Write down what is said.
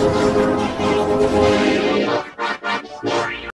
Thank you.